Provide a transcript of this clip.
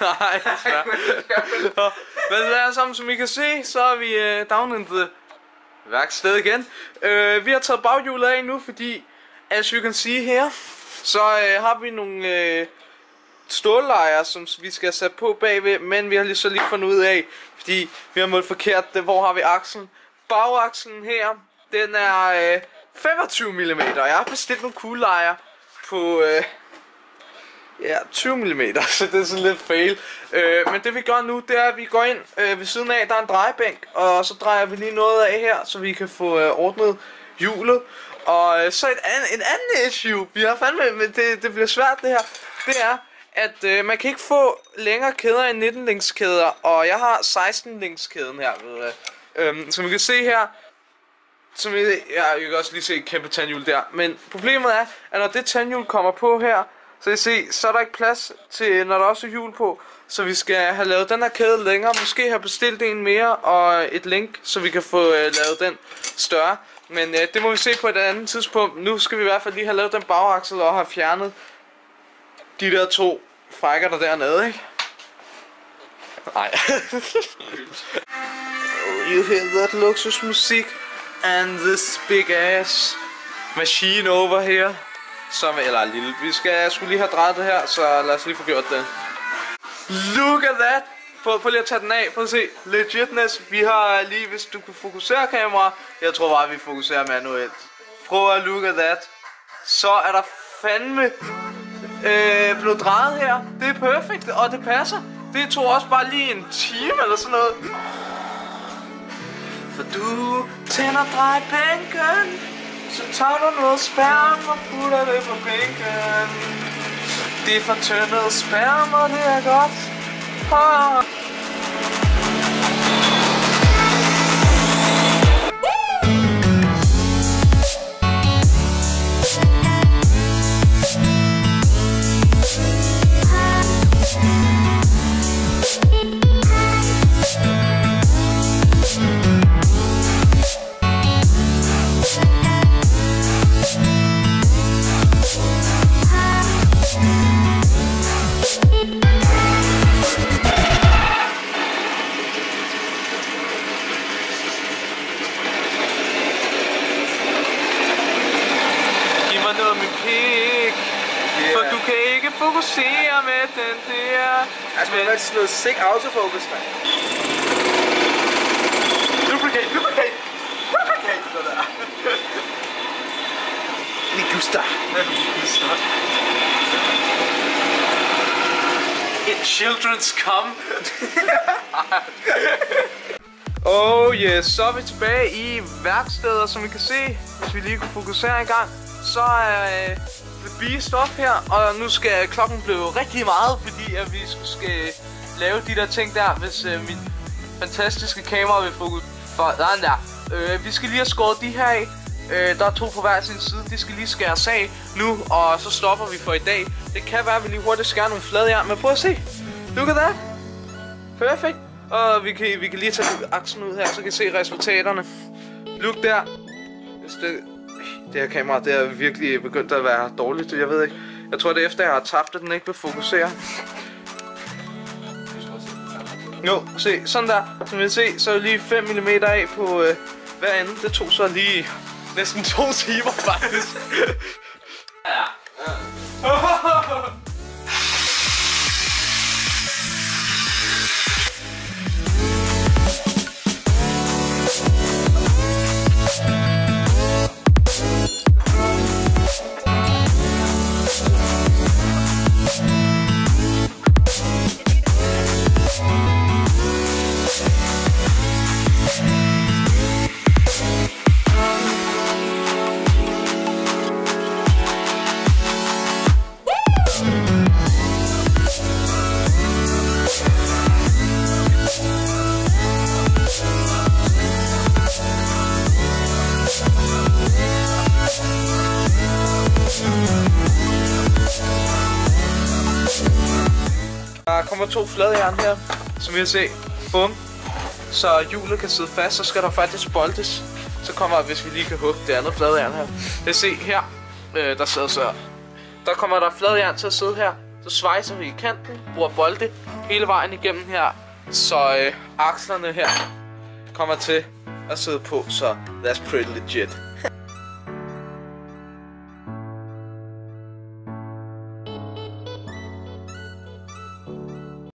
Nej, desværre. Nå, Men sammen, som I kan se, så er vi øh, down in the værksted igen. Øh, vi har taget baghjulet af nu, fordi, as you can see her, så øh, har vi nogle øh, stållejer, som vi skal sætte på bagved, men vi har lige så lige fundet ud af, fordi vi har målt forkert, det, hvor har vi akslen. Bagakslen her, den er øh, 25 mm, jeg har bestilt nogle kuglelejer på... Øh, Ja, 20 mm, så det er sådan lidt fail. Øh, men det vi gør nu, det er, at vi går ind øh, ved siden af, der er en drejebænk, og så drejer vi lige noget af her, så vi kan få øh, ordnet hjulet. Og øh, så et, an, en anden issue, vi har fandme, men det, det bliver svært det her, det er, at øh, man kan ikke få længere kæder end 19 linkskæder, og jeg har 16 linkskæden her, ved øh. Øhm, som vi kan se her, som I, ja, jeg kan også lige se et kæmpe tandhjul der, men problemet er, at når det tandhjul kommer på her, så I se, så er der ikke plads til, når der også er hjul på. Så vi skal have lavet den her kæde længere. Måske have bestilt en mere og et link, så vi kan få øh, lavet den større. Men øh, det må vi se på et andet tidspunkt. Nu skal vi i hvert fald lige have lavet den bagaksel og have fjernet de der to frækker der dernede, ikke? Nej. you hear that luksusmusik and this big ass machine over here som, eller lille. Vi skal skulle lige have drejet det her, så lad os lige få gjort det. Look at that! Prøv, prøv lige at tage den af. Prøv at se. Legitness. Vi har øh, lige, hvis du kan fokusere kamera. Jeg tror bare, vi fokuserer manuelt. Prøv at look at that. Så er der fandme øh, blevet drejet her. Det er perfekt, og det passer. Det tog også bare lige en time eller sådan noget. For du tænder drejebænken. Så tager du noget sperm og putter det på bænken Det fortyndede sperm, og det er godt ah. Fokusere med den der... Altså, man sådan noget sick autofocus, mand. Lubricate, lubricate! Lubricate! Det der. Ligusta. Ligusta. In children's come. oh yes, så er vi tilbage i værkstedet, som vi kan se, hvis vi lige kunne fokusere en gang, så er øh, The Beast her, og nu skal klokken blive rigtig meget, fordi at vi skal lave de der ting der, hvis øh, min fantastiske kamera vil fokusere for den der. Øh, vi skal lige have skåret de her af. Øh, der er to på hver sin side. De skal lige skæres af nu, og så stopper vi for i dag. Det kan være, at vi lige hurtigt skærer nogle flade jern, men prøv at se. Look at that. Perfekt. Og vi kan, vi kan lige tage aksen ud her, så kan I se resultaterne. Look der. Hvis det, det her kamera, det er virkelig begyndt at være dårligt, jeg ved ikke. Jeg tror, det er efter, jeg har tabt, at den ikke vil fokusere. Jo, se, sådan der. Som I se, så er lige 5 mm af på øh, hver ende. Det tog så lige næsten to timer, faktisk. ja. ja. Kommer to fladjern her, som vi kan se. Bum. Så hjulet kan sidde fast, så skal der faktisk boltes. Så kommer, hvis vi lige kan hugge det andet fladjern her. Det se her, øh, der sidder så... Der kommer der fladjern til at sidde her. Så Så svejser vi i kanten, bruger bolde hele vejen igennem her. Så øh, akslerne her kommer til at sidde på, så that's pretty legit.